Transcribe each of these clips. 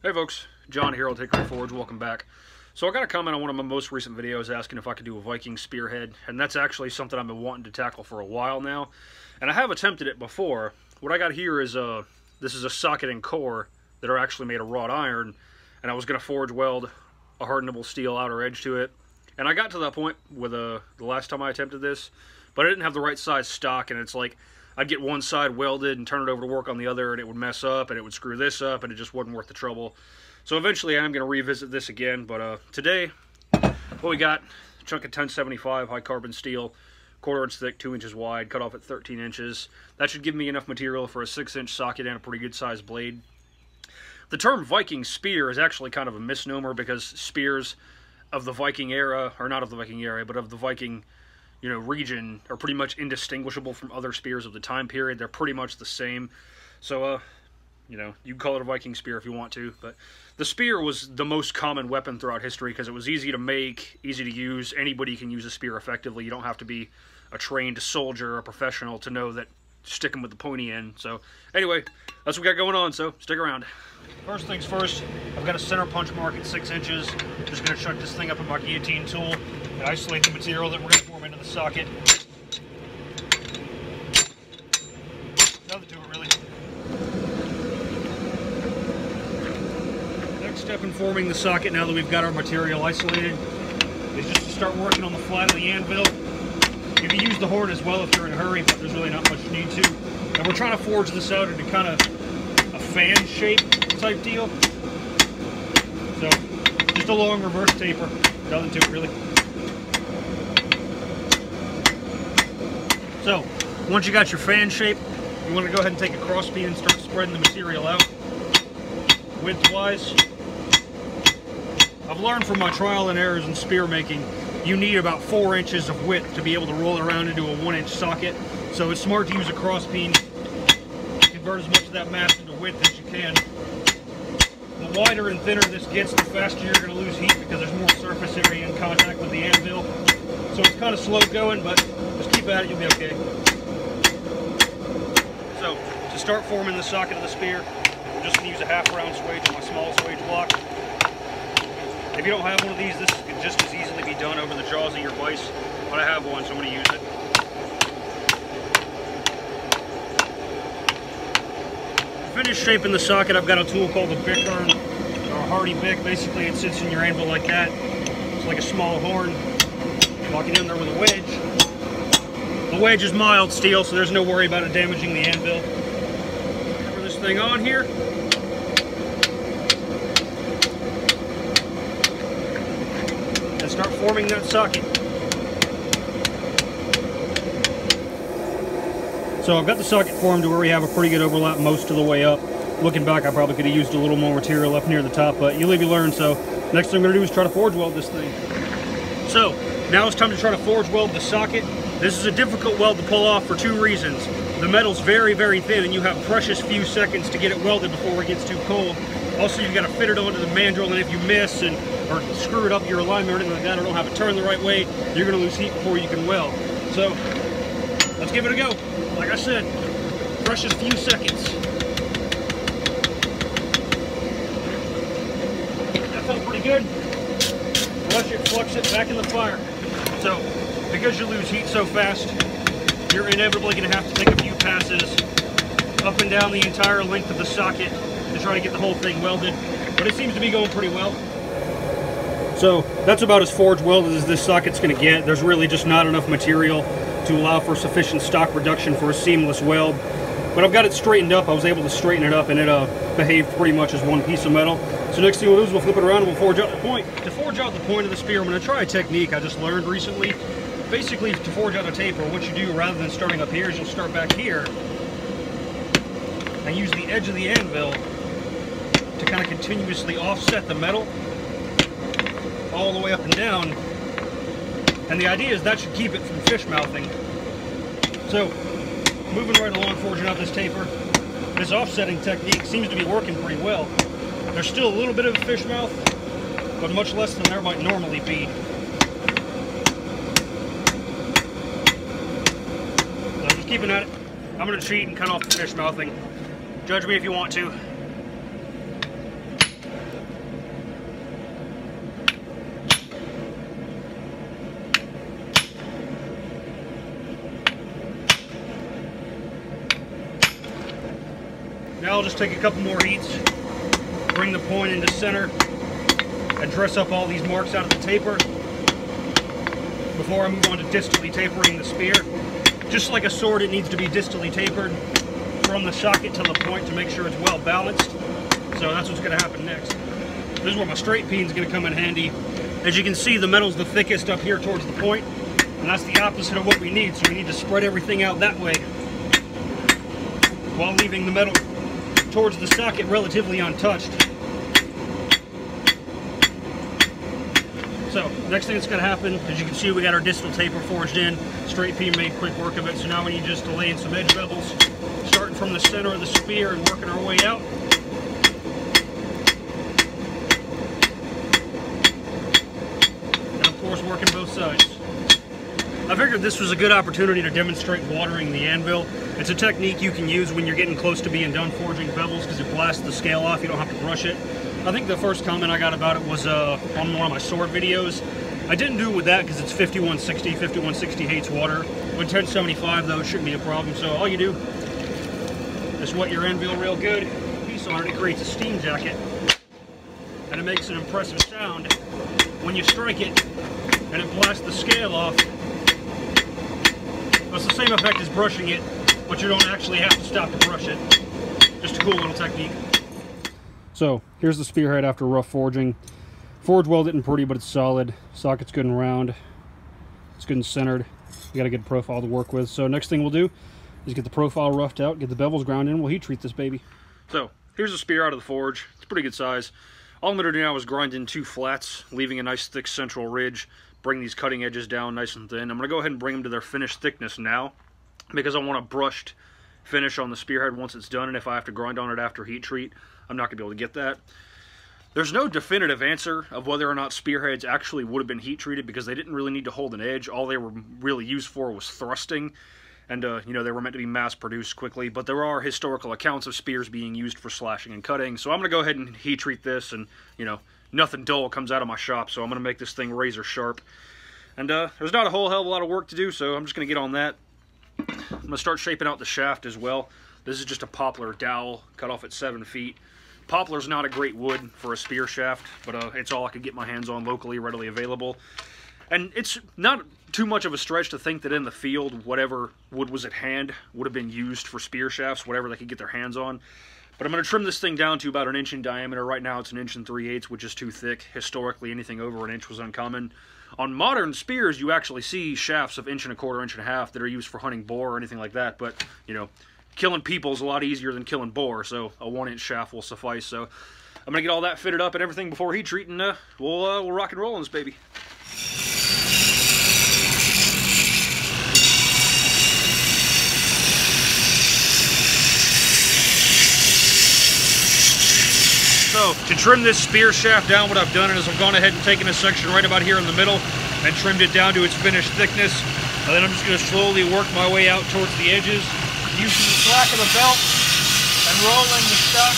Hey folks, John here, Old Hickory Forge, welcome back. So I got a comment on one of my most recent videos asking if I could do a Viking spearhead, and that's actually something I've been wanting to tackle for a while now. And I have attempted it before. What I got here is a, this is a socket and core that are actually made of wrought iron, and I was going to forge weld a hardenable steel outer edge to it. And I got to that point with uh, the last time I attempted this, but I didn't have the right size stock, and it's like, I'd get one side welded and turn it over to work on the other, and it would mess up, and it would screw this up, and it just wasn't worth the trouble. So eventually I'm going to revisit this again, but uh, today, what we got, chunk of 1075 high carbon steel, quarter inch thick, two inches wide, cut off at 13 inches. That should give me enough material for a six inch socket and a pretty good sized blade. The term Viking spear is actually kind of a misnomer because spears of the Viking era, or not of the Viking era, but of the Viking you know, region are pretty much indistinguishable from other spears of the time period. They're pretty much the same. So, uh, you know, you can call it a Viking spear if you want to, but the spear was the most common weapon throughout history because it was easy to make, easy to use. Anybody can use a spear effectively. You don't have to be a trained soldier or a professional to know that sticking with the pointy end. So, anyway, that's what we got going on, so stick around. First things first, I've got a center punch mark at six inches. Just gonna chuck this thing up in my guillotine tool isolate the material that we're gonna form into the socket. Nothing to it really. Next step in forming the socket now that we've got our material isolated is just to start working on the flat of the anvil. You can use the horn as well if you're in a hurry, but there's really not much need to. And we're trying to forge this out into kind of a fan shape type deal. So, just a long reverse taper. Nothing to it really. So, once you got your fan shape, you want to go ahead and take a cross peen and start spreading the material out widthwise. I've learned from my trial and errors in spear making, you need about four inches of width to be able to roll it around into a one inch socket. So it's smart to use a cross peen, convert as much of that mass into width as you can. The wider and thinner this gets, the faster you're going to lose heat because there's more surface area in contact with the anvil. So it's kind of slow going, but you'll be okay. So, to start forming the socket of the spear, I'm just going to use a half round swage on my small swage block. If you don't have one of these, this can just as easily be done over the jaws of your vise, but I have one, so I'm going to use it. To finish shaping the socket, I've got a tool called a bickern, or a hardy bick. Basically, it sits in your anvil like that. It's like a small horn. It in there with a wedge. The wedge is mild steel, so there's no worry about it damaging the anvil. Cover this thing on here. And start forming that socket. So I've got the socket formed to where we have a pretty good overlap most of the way up. Looking back, I probably could have used a little more material up near the top, but you live, you learn. So next thing I'm gonna do is try to forge weld this thing. So now it's time to try to forge weld the socket. This is a difficult weld to pull off for two reasons. The metal's very, very thin and you have precious few seconds to get it welded before it gets too cold. Also, you've got to fit it onto the mandrel and if you miss and or screw it up your alignment or anything like that or don't have it turned the right way, you're gonna lose heat before you can weld. So let's give it a go. Like I said, precious few seconds. That felt pretty good. Unless it, flux it back in the fire. So, because you lose heat so fast, you're inevitably going to have to take a few passes up and down the entire length of the socket to try to get the whole thing welded. But it seems to be going pretty well. So that's about as forge welded as this socket's going to get. There's really just not enough material to allow for sufficient stock reduction for a seamless weld. But I've got it straightened up. I was able to straighten it up and it uh, behaved pretty much as one piece of metal. So next thing we'll do is we'll flip it around and we'll forge out the point. To forge out the point of the spear, I'm going to try a technique I just learned recently. Basically, to forge out a taper, what you do rather than starting up here is you'll start back here and use the edge of the anvil to kind of continuously offset the metal all the way up and down. And the idea is that should keep it from fish mouthing. So, moving right along, forging out this taper, this offsetting technique seems to be working pretty well. There's still a little bit of a fish mouth, but much less than there might normally be. So I'm just keeping at it. I'm gonna cheat and cut off the fish mouthing. Judge me if you want to. Now I'll just take a couple more heats bring the point into center, and dress up all these marks out of the taper before I move on to distally tapering the spear. Just like a sword, it needs to be distally tapered from the socket to the point to make sure it's well balanced. So that's what's gonna happen next. This is where my straight peen is gonna come in handy. As you can see, the metal's the thickest up here towards the point, and that's the opposite of what we need. So we need to spread everything out that way while leaving the metal towards the socket relatively untouched. So, next thing that's going to happen, as you can see, we got our distal taper forged in. Straight peen made quick work of it, so now we need just to lay in some edge bevels, starting from the center of the sphere and working our way out. And of course, working both sides. I figured this was a good opportunity to demonstrate watering the anvil. It's a technique you can use when you're getting close to being done forging bevels because it blasts the scale off, you don't have to brush it. I think the first comment I got about it was uh, on one of my sword videos. I didn't do it with that because it's 5160. 5160 hates water. With 1075 though, it shouldn't be a problem. So all you do is wet your anvil real good, piece on it, it creates a steam jacket. And it makes an impressive sound when you strike it and it blasts the scale off. It's the same effect as brushing it, but you don't actually have to stop to brush it. Just a cool little technique. So here's the spearhead after rough forging. Forge welded didn't pretty, but it's solid. Socket's good and round. It's good and centered. We got a good profile to work with. So next thing we'll do is get the profile roughed out, get the bevels ground in. We'll heat treat this baby. So here's the spear out of the forge. It's pretty good size. All I'm going to do now is grind in two flats, leaving a nice thick central ridge. Bring these cutting edges down nice and thin. I'm going to go ahead and bring them to their finished thickness now because I want a brushed finish on the spearhead once it's done. And if I have to grind on it after heat treat, I'm not going to be able to get that. There's no definitive answer of whether or not spearheads actually would have been heat treated because they didn't really need to hold an edge. All they were really used for was thrusting. And, uh, you know, they were meant to be mass produced quickly. But there are historical accounts of spears being used for slashing and cutting. So I'm going to go ahead and heat treat this. And, you know, nothing dull comes out of my shop. So I'm going to make this thing razor sharp. And uh, there's not a whole hell of a lot of work to do. So I'm just going to get on that. I'm going to start shaping out the shaft as well. This is just a poplar dowel cut off at 7 feet. Poplar's not a great wood for a spear shaft, but uh, it's all I could get my hands on locally, readily available. And it's not too much of a stretch to think that in the field, whatever wood was at hand would have been used for spear shafts, whatever they could get their hands on. But I'm going to trim this thing down to about an inch in diameter. Right now it's an inch and 3 eighths, which is too thick. Historically, anything over an inch was uncommon. On modern spears, you actually see shafts of inch and a quarter, inch and a half that are used for hunting boar or anything like that. But, you know, killing people is a lot easier than killing boar, so a one-inch shaft will suffice. So I'm gonna get all that fitted up and everything before heat treating. Uh, we'll uh, we'll rock and roll on this baby. So to trim this spear shaft down, what I've done is I've gone ahead and taken a section right about here in the middle and trimmed it down to its finished thickness. And then I'm just going to slowly work my way out towards the edges using the slack of the belt and rolling the stuff.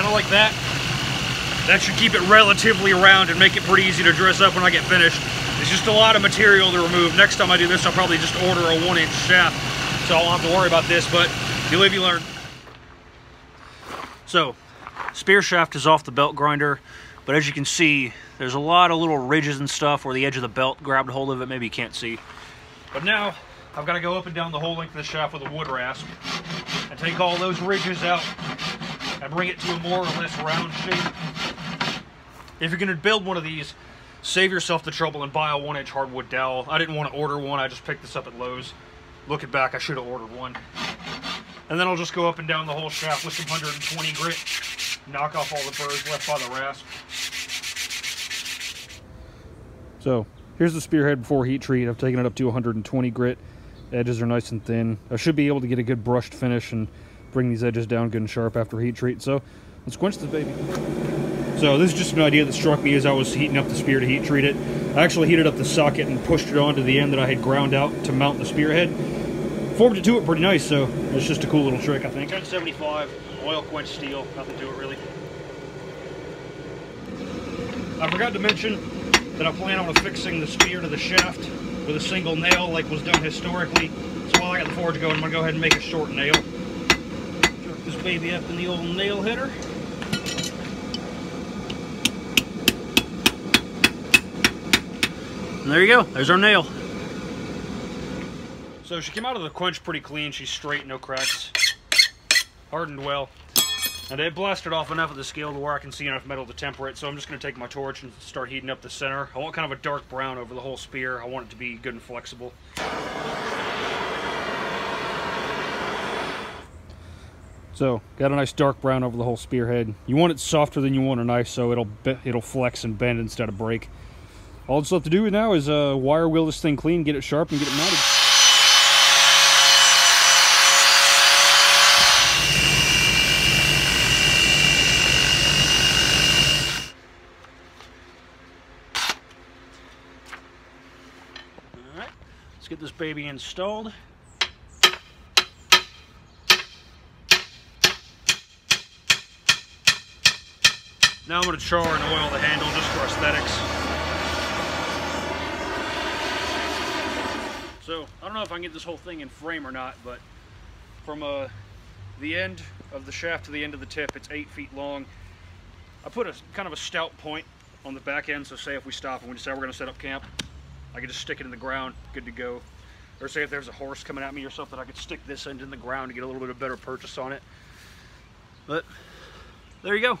Kind of like that. That should keep it relatively round and make it pretty easy to dress up when I get finished. It's just a lot of material to remove. Next time I do this, I'll probably just order a one inch shaft. So I won't have to worry about this, but you live, you learn. So, spear shaft is off the belt grinder, but as you can see, there's a lot of little ridges and stuff where the edge of the belt grabbed hold of it. Maybe you can't see. But now I've got to go up and down the whole length of the shaft with a wood rasp and take all those ridges out and bring it to a more or less round shape. If you're going to build one of these, save yourself the trouble and buy a one inch hardwood dowel. I didn't want to order one, I just picked this up at Lowe's. Looking back, I should have ordered one. And then I'll just go up and down the whole shaft with some 120 grit, knock off all the burrs left by the rasp. So Here's the spearhead before heat treat. I've taken it up to 120 grit. Edges are nice and thin. I should be able to get a good brushed finish and bring these edges down good and sharp after heat treat. So let's quench this baby. So this is just an idea that struck me as I was heating up the spear to heat treat it. I actually heated up the socket and pushed it onto the end that I had ground out to mount the spearhead. Formed it to it pretty nice, so it's just a cool little trick, I think. 1075, oil quench steel, nothing to it really. I forgot to mention, that I plan on affixing the spear to the shaft with a single nail like was done historically. So while I got the forge going, I'm gonna go ahead and make a short nail. Jerk this baby up in the old nail header. And there you go, there's our nail. So she came out of the quench pretty clean. She's straight, no cracks. Hardened well. And it blasted off enough of the scale to where I can see enough metal to temper it. So I'm just going to take my torch and start heating up the center. I want kind of a dark brown over the whole spear. I want it to be good and flexible. So, got a nice dark brown over the whole spearhead. You want it softer than you want a knife, so it'll it'll flex and bend instead of break. All that's left to do now is uh, wire wheel this thing clean, get it sharp, and get it mounted. Alright, let's this baby installed. Now I'm going to char and oil the handle just for aesthetics. So, I don't know if I can get this whole thing in frame or not, but from uh, the end of the shaft to the end of the tip, it's 8 feet long. I put a kind of a stout point on the back end, so say if we stop and we decide we're going to set up camp, I can just stick it in the ground, good to go. Or say if there's a horse coming at me or something, I could stick this end in the ground to get a little bit of better purchase on it. But, there you go.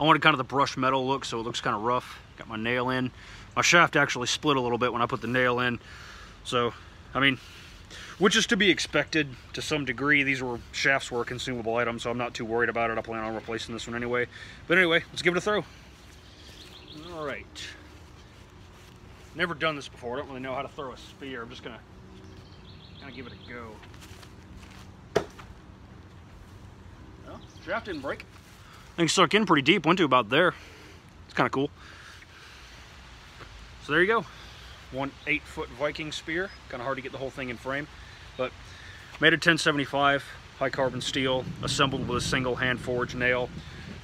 I wanted kind of the brushed metal look, so it looks kind of rough. Got my nail in. My shaft actually split a little bit when I put the nail in. So, I mean, which is to be expected to some degree. These were shafts were a consumable item, so I'm not too worried about it. I plan on replacing this one anyway. But anyway, let's give it a throw. All right. Never done this before. I don't really know how to throw a spear. I'm just gonna kind of give it a go. Well, shaft didn't break. Things stuck in pretty deep, went to about there. It's kind of cool. So there you go. One eight foot Viking spear. Kind of hard to get the whole thing in frame, but made a 1075 high carbon steel, assembled with a single hand forged nail.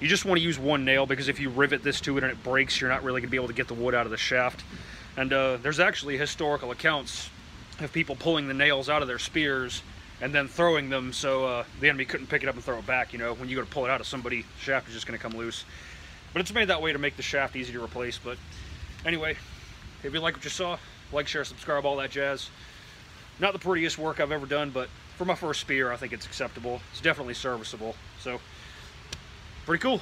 You just want to use one nail because if you rivet this to it and it breaks, you're not really going to be able to get the wood out of the shaft. And uh, there's actually historical accounts of people pulling the nails out of their spears and then throwing them so uh, the enemy couldn't pick it up and throw it back. You know, when you go to pull it out of somebody, shaft is just going to come loose. But it's made that way to make the shaft easy to replace. But anyway, if you like what you saw, like, share, subscribe, all that jazz. Not the prettiest work I've ever done, but for my first spear, I think it's acceptable. It's definitely serviceable. So, pretty cool.